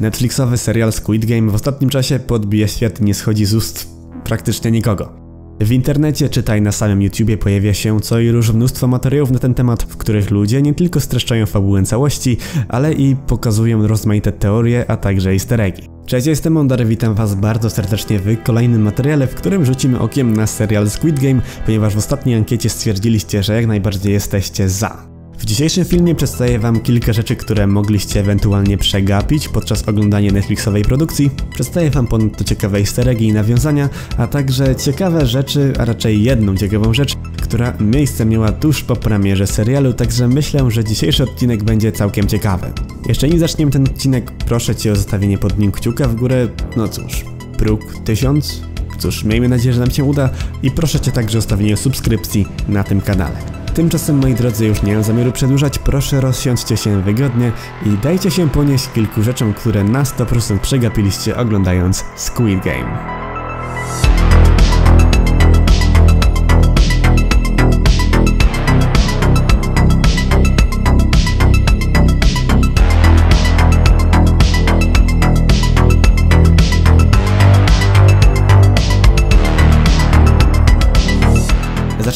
Netflixowy serial Squid Game w ostatnim czasie podbija świat nie schodzi z ust praktycznie nikogo. W internecie, czytaj na samym YouTubie pojawia się co i róż mnóstwo materiałów na ten temat, w których ludzie nie tylko streszczają fabułę całości, ale i pokazują rozmaite teorie, a także easter eggi. Cześć, jestem Mondary, witam was bardzo serdecznie w kolejnym materiale, w którym rzucimy okiem na serial Squid Game, ponieważ w ostatniej ankiecie stwierdziliście, że jak najbardziej jesteście za. Dzisiejszym filmie przedstawię wam kilka rzeczy, które mogliście ewentualnie przegapić podczas oglądania Netflixowej produkcji. Przedstawię wam ponadto ciekawe easter eggi i nawiązania, a także ciekawe rzeczy, a raczej jedną ciekawą rzecz, która miejsce miała tuż po premierze serialu, także myślę, że dzisiejszy odcinek będzie całkiem ciekawy. Jeszcze nim zaczniemy ten odcinek, proszę cię o zostawienie pod nim kciuka w górę, no cóż, próg 1000? Cóż, miejmy nadzieję, że nam się uda i proszę cię także o zostawienie subskrypcji na tym kanale. Tymczasem moi drodzy już nie mam zamiaru przedłużać, proszę rozsiądźcie się wygodnie i dajcie się ponieść kilku rzeczom, które na 100% przegapiliście oglądając Squid Game.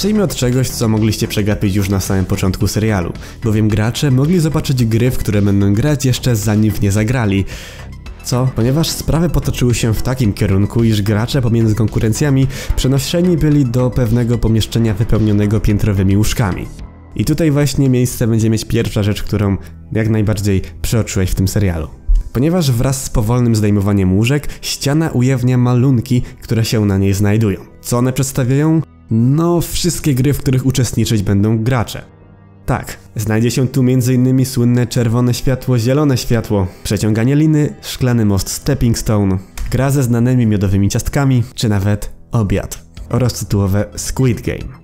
Zacznijmy od czegoś, co mogliście przegapić już na samym początku serialu, bowiem gracze mogli zobaczyć gry, w które będą grać jeszcze zanim w nie zagrali. Co? Ponieważ sprawy potoczyły się w takim kierunku, iż gracze pomiędzy konkurencjami przenoszeni byli do pewnego pomieszczenia wypełnionego piętrowymi łóżkami. I tutaj właśnie miejsce będzie mieć pierwsza rzecz, którą jak najbardziej przeoczyłeś w tym serialu. Ponieważ wraz z powolnym zdejmowaniem łóżek, ściana ujawnia malunki, które się na niej znajdują. Co one przedstawiają? No, wszystkie gry, w których uczestniczyć będą gracze. Tak, znajdzie się tu m.in. słynne czerwone światło, zielone światło, przeciąganie liny, szklany most Stepping Stone, gra ze znanymi miodowymi ciastkami, czy nawet obiad oraz tytułowe Squid Game.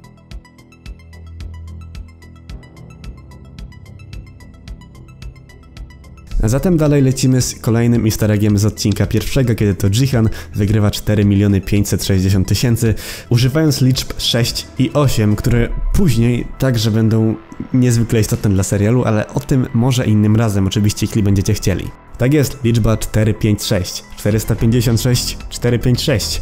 A zatem dalej lecimy z kolejnym easter eggiem z odcinka pierwszego, kiedy to Jihan wygrywa 4 miliony 560 tysięcy, używając liczb 6 i 8, które później także będą niezwykle istotne dla serialu, ale o tym może innym razem, oczywiście, jeśli będziecie chcieli. Tak jest, liczba 456, 456, 456.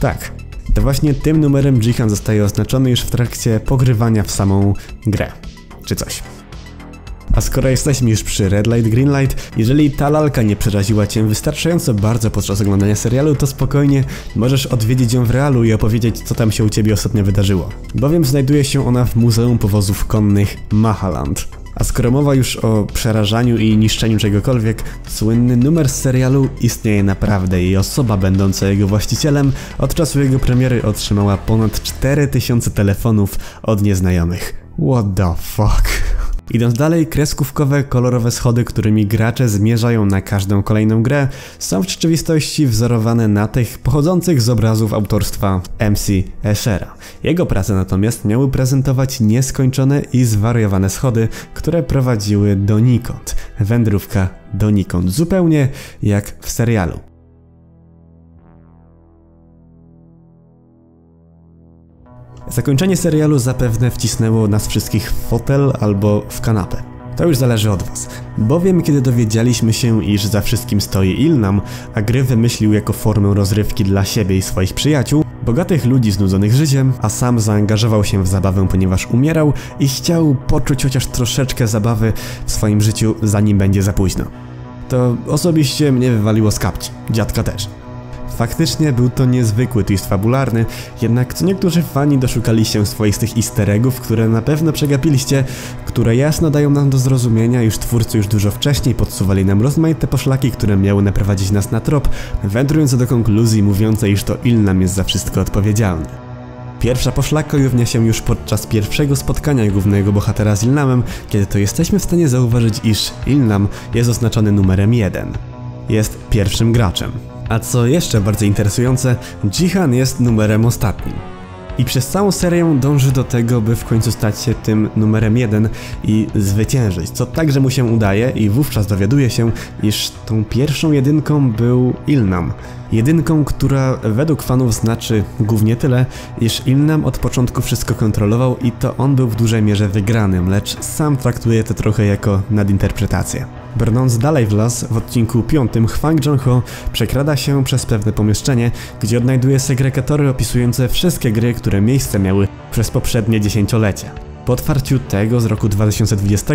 Tak, to właśnie tym numerem Jihan zostaje oznaczony już w trakcie pogrywania w samą grę. Czy coś. A skoro jesteśmy już przy Red Light, Green Light, jeżeli ta lalka nie przeraziła Cię wystarczająco bardzo podczas oglądania serialu, to spokojnie możesz odwiedzić ją w realu i opowiedzieć, co tam się u Ciebie ostatnio wydarzyło. Bowiem znajduje się ona w Muzeum Powozów Konnych Mahaland. A skoro mowa już o przerażaniu i niszczeniu czegokolwiek, słynny numer z serialu istnieje naprawdę i osoba będąca jego właścicielem od czasu jego premiery otrzymała ponad 4000 telefonów od nieznajomych. What the fuck? Idąc dalej, kreskówkowe, kolorowe schody, którymi gracze zmierzają na każdą kolejną grę, są w rzeczywistości wzorowane na tych pochodzących z obrazów autorstwa MC Eschera. Jego prace natomiast miały prezentować nieskończone i zwariowane schody, które prowadziły donikąd. Wędrówka donikąd, zupełnie jak w serialu. Zakończenie serialu zapewne wcisnęło nas wszystkich w fotel albo w kanapę. To już zależy od was. Bowiem kiedy dowiedzieliśmy się, iż za wszystkim stoi Ilnam, a gry wymyślił jako formę rozrywki dla siebie i swoich przyjaciół, bogatych ludzi znudzonych życiem, a sam zaangażował się w zabawę, ponieważ umierał i chciał poczuć chociaż troszeczkę zabawy w swoim życiu, zanim będzie za późno. To osobiście mnie wywaliło z kapci, dziadka też. Faktycznie był to niezwykły twist fabularny, jednak co niektórzy fani doszukali się swoistych easter eggów, które na pewno przegapiliście, które jasno dają nam do zrozumienia, iż twórcy już dużo wcześniej podsuwali nam rozmaite poszlaki, które miały naprowadzić nas na trop, wędrując do konkluzji mówiącej, iż to Ilnam jest za wszystko odpowiedzialny. Pierwsza poszlaka ujawnia się już podczas pierwszego spotkania głównego bohatera z Ilnamem, kiedy to jesteśmy w stanie zauważyć, iż Ilnam jest oznaczony numerem 1. Jest pierwszym graczem. A co jeszcze bardziej interesujące, Jihan jest numerem ostatnim. I przez całą serię dąży do tego, by w końcu stać się tym numerem jeden i zwyciężyć, co także mu się udaje i wówczas dowiaduje się, iż tą pierwszą jedynką był Ilnam. Jedynką, która według fanów znaczy głównie tyle, iż Ilnam od początku wszystko kontrolował i to on był w dużej mierze wygranym, lecz sam traktuje to trochę jako nadinterpretację. Brnąc dalej w las, w odcinku 5 Hwang Jong-ho przekrada się przez pewne pomieszczenie, gdzie odnajduje segregatory opisujące wszystkie gry, które miejsce miały przez poprzednie dziesięciolecia. Po otwarciu tego z roku 2020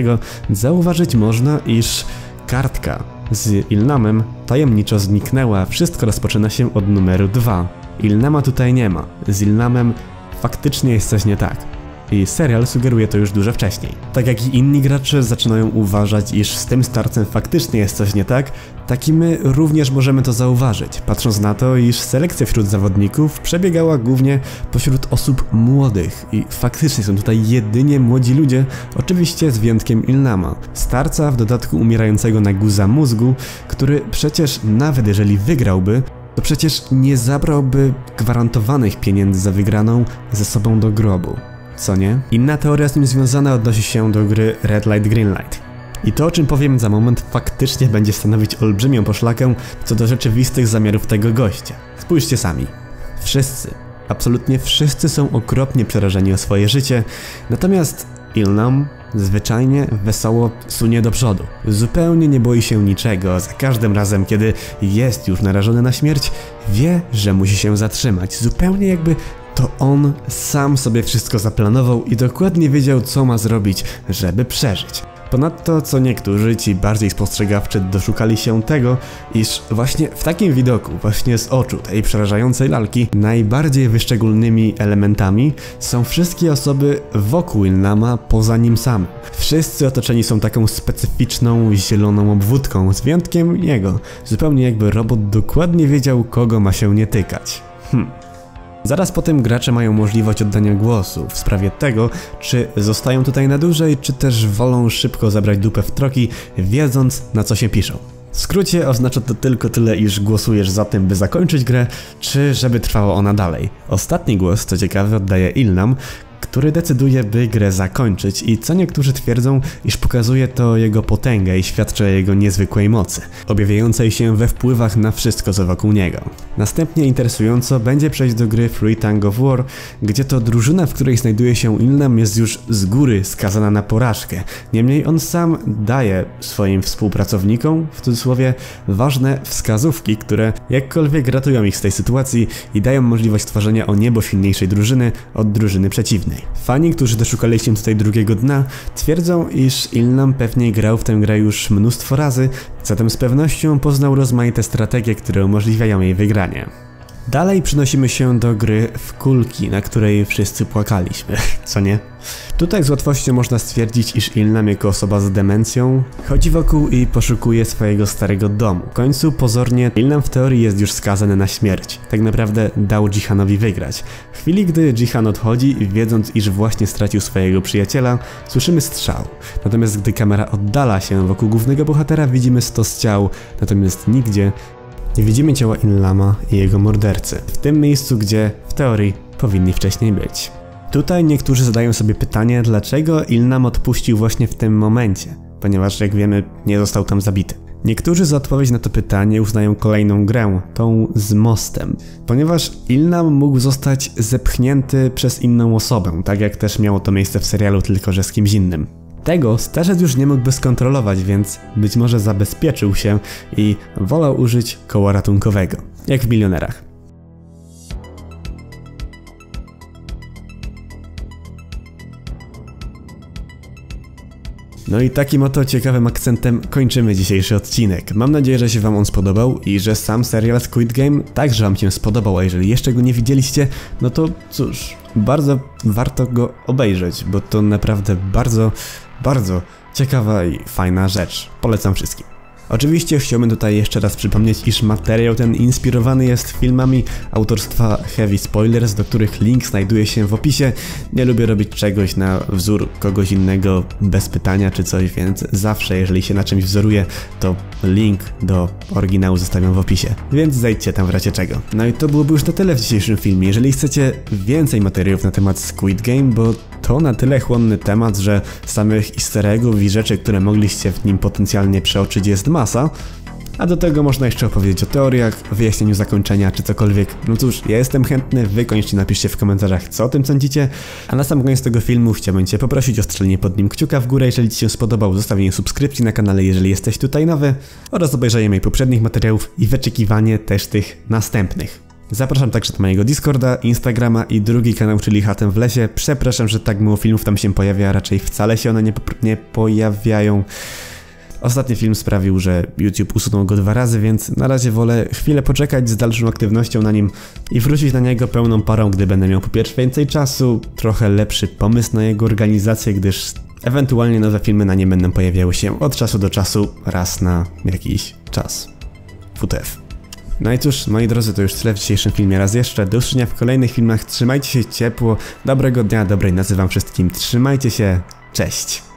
zauważyć można, iż kartka z Ilnamem tajemniczo zniknęła, wszystko rozpoczyna się od numeru 2. Ilnama tutaj nie ma, z Ilnamem faktycznie jest coś nie tak. I serial sugeruje to już dużo wcześniej. Tak jak i inni gracze zaczynają uważać, iż z tym starcem faktycznie jest coś nie tak, tak i my również możemy to zauważyć, patrząc na to, iż selekcja wśród zawodników przebiegała głównie pośród osób młodych i faktycznie są tutaj jedynie młodzi ludzie, oczywiście z wyjątkiem Ilnama, starca w dodatku umierającego na guza mózgu, który przecież nawet jeżeli wygrałby, to przecież nie zabrałby gwarantowanych pieniędzy za wygraną ze sobą do grobu co nie? Inna teoria z nim związana odnosi się do gry Red Light Green Light. I to, o czym powiem za moment, faktycznie będzie stanowić olbrzymią poszlakę co do rzeczywistych zamiarów tego gościa. Spójrzcie sami. Wszyscy, absolutnie wszyscy są okropnie przerażeni o swoje życie, natomiast Ilnam zwyczajnie wesoło sunie do przodu. Zupełnie nie boi się niczego, za każdym razem, kiedy jest już narażony na śmierć, wie, że musi się zatrzymać, zupełnie jakby to on sam sobie wszystko zaplanował i dokładnie wiedział, co ma zrobić, żeby przeżyć. Ponadto, co niektórzy, ci bardziej spostrzegawczy, doszukali się tego, iż właśnie w takim widoku, właśnie z oczu tej przerażającej lalki, najbardziej wyszczególnymi elementami są wszystkie osoby wokół Ilnama poza nim samym. Wszyscy otoczeni są taką specyficzną, zieloną obwódką, z wyjątkiem jego. Zupełnie jakby robot dokładnie wiedział, kogo ma się nie tykać. Hm. Zaraz potem gracze mają możliwość oddania głosu w sprawie tego, czy zostają tutaj na dłużej, czy też wolą szybko zabrać dupę w troki, wiedząc na co się piszą. W skrócie oznacza to tylko tyle, iż głosujesz za tym, by zakończyć grę, czy żeby trwała ona dalej. Ostatni głos, co ciekawe, oddaje Ilnam, który decyduje, by grę zakończyć i co niektórzy twierdzą, iż pokazuje to jego potęgę i świadczy o jego niezwykłej mocy, objawiającej się we wpływach na wszystko co wokół niego. Następnie interesująco będzie przejść do gry Free Tango of War, gdzie to drużyna, w której znajduje się Ilnam jest już z góry skazana na porażkę. Niemniej on sam daje swoim współpracownikom, w cudzysłowie, ważne wskazówki, które jakkolwiek ratują ich z tej sytuacji i dają możliwość tworzenia o niebo silniejszej drużyny od drużyny przeciwnej. Fani, którzy doszukali się tutaj drugiego dna, twierdzą, iż Ilnam pewnie grał w tę grę już mnóstwo razy, zatem z pewnością poznał rozmaite strategie, które umożliwiają jej wygranie. Dalej przenosimy się do gry w kulki, na której wszyscy płakaliśmy, co nie? Tutaj z łatwością można stwierdzić, iż Ilnam jako osoba z demencją chodzi wokół i poszukuje swojego starego domu. W końcu pozornie Ilnam w teorii jest już skazany na śmierć. Tak naprawdę dał Jihanowi wygrać. W chwili gdy Jihan odchodzi, wiedząc iż właśnie stracił swojego przyjaciela, słyszymy strzał. Natomiast gdy kamera oddala się wokół głównego bohatera widzimy stos ciał, natomiast nigdzie nie widzimy ciała Inlama i jego mordercy. W tym miejscu, gdzie w teorii powinni wcześniej być. Tutaj niektórzy zadają sobie pytanie, dlaczego Ilnam odpuścił właśnie w tym momencie, ponieważ jak wiemy nie został tam zabity. Niektórzy za odpowiedź na to pytanie uznają kolejną grę, tą z mostem, ponieważ Ilnam mógł zostać zepchnięty przez inną osobę, tak jak też miało to miejsce w serialu, tylko że z kimś innym. Tego starzec już nie mógłby skontrolować, więc być może zabezpieczył się i wolał użyć koła ratunkowego, jak w milionerach. No i takim oto ciekawym akcentem kończymy dzisiejszy odcinek. Mam nadzieję, że się wam on spodobał i że sam serial Squid Game także wam się spodobał, a jeżeli jeszcze go nie widzieliście, no to cóż, bardzo warto go obejrzeć, bo to naprawdę bardzo, bardzo ciekawa i fajna rzecz. Polecam wszystkim. Oczywiście chciałbym tutaj jeszcze raz przypomnieć, iż materiał ten inspirowany jest filmami autorstwa Heavy Spoilers, do których link znajduje się w opisie. Nie lubię robić czegoś na wzór kogoś innego bez pytania czy coś, więc zawsze jeżeli się na czymś wzoruję, to link do oryginału zostawiam w opisie. Więc zejdźcie tam w razie czego. No i to byłoby już na tyle w dzisiejszym filmie. Jeżeli chcecie więcej materiałów na temat Squid Game, bo to na tyle chłonny temat, że samych easter eggów i rzeczy, które mogliście w nim potencjalnie przeoczyć jest masa, A do tego można jeszcze opowiedzieć o teoriach, wyjaśnieniu zakończenia czy cokolwiek. No cóż, ja jestem chętny, wy koniecznie napiszcie w komentarzach co o tym sądzicie. A na sam koniec tego filmu chciałbym cię poprosić o strzelenie pod nim kciuka w górę, jeżeli ci się spodobał, zostawienie subskrypcji na kanale, jeżeli jesteś tutaj nowy oraz obejrzenie moich poprzednich materiałów i wyczekiwanie też tych następnych. Zapraszam także do mojego Discorda, Instagrama i drugi kanał, czyli Chatem w lesie. Przepraszam, że tak mało filmów tam się pojawia, raczej wcale się one nie, nie pojawiają. Ostatni film sprawił, że YouTube usunął go dwa razy, więc na razie wolę chwilę poczekać z dalszą aktywnością na nim i wrócić na niego pełną parą, gdy będę miał po pierwsze więcej czasu, trochę lepszy pomysł na jego organizację, gdyż ewentualnie nowe filmy na nie będą pojawiały się od czasu do czasu, raz na jakiś czas. WTF. No i cóż, moi drodzy, to już tyle w dzisiejszym filmie. Raz jeszcze, do usłyszenia w kolejnych filmach. Trzymajcie się ciepło, dobrego dnia, dobrej nocy wam wszystkim. Trzymajcie się, cześć.